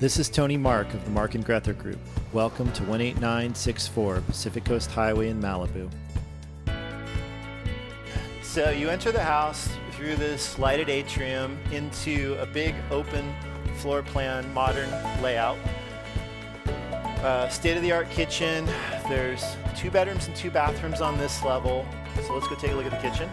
This is Tony Mark of the Mark and Grether Group. Welcome to 18964 Pacific Coast Highway in Malibu. So you enter the house through this lighted atrium into a big open floor plan, modern layout. Uh, state-of-the-art kitchen. There's two bedrooms and two bathrooms on this level. So let's go take a look at the kitchen.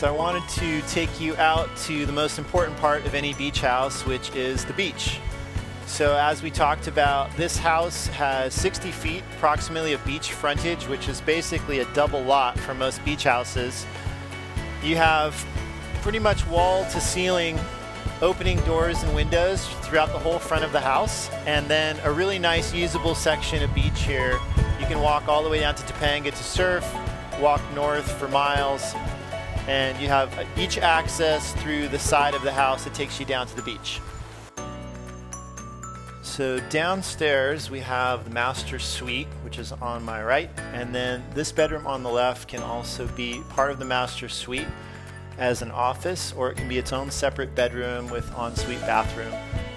So I wanted to take you out to the most important part of any beach house, which is the beach. So as we talked about, this house has 60 feet approximately of beach frontage, which is basically a double lot for most beach houses. You have pretty much wall to ceiling opening doors and windows throughout the whole front of the house. And then a really nice usable section of beach here. You can walk all the way down to Topanga to surf, walk north for miles, and you have each access through the side of the house that takes you down to the beach. So downstairs we have the master suite, which is on my right, and then this bedroom on the left can also be part of the master suite as an office, or it can be its own separate bedroom with ensuite bathroom,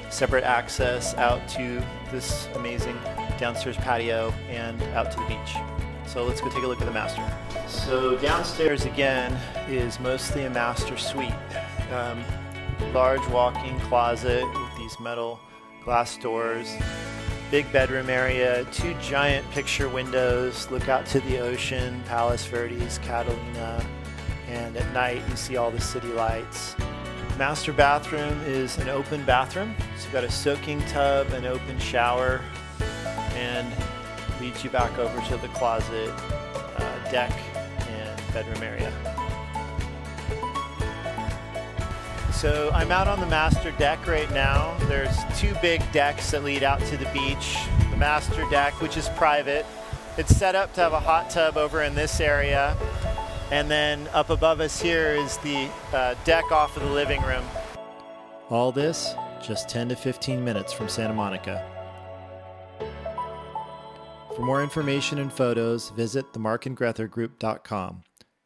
separate access out to this amazing downstairs patio and out to the beach. So let's go take a look at the master. So downstairs again is mostly a master suite. Um, large walk-in closet with these metal glass doors, big bedroom area, two giant picture windows, look out to the ocean, Palos Verdes, Catalina, and at night you see all the city lights. Master bathroom is an open bathroom. So you've got a soaking tub, an open shower, and leads you back over to the closet, uh, deck, bedroom area. So I'm out on the master deck right now. There's two big decks that lead out to the beach. The master deck, which is private. It's set up to have a hot tub over in this area. And then up above us here is the uh, deck off of the living room. All this just 10 to 15 minutes from Santa Monica. For more information and photos, visit themarkandgrethergroup.com.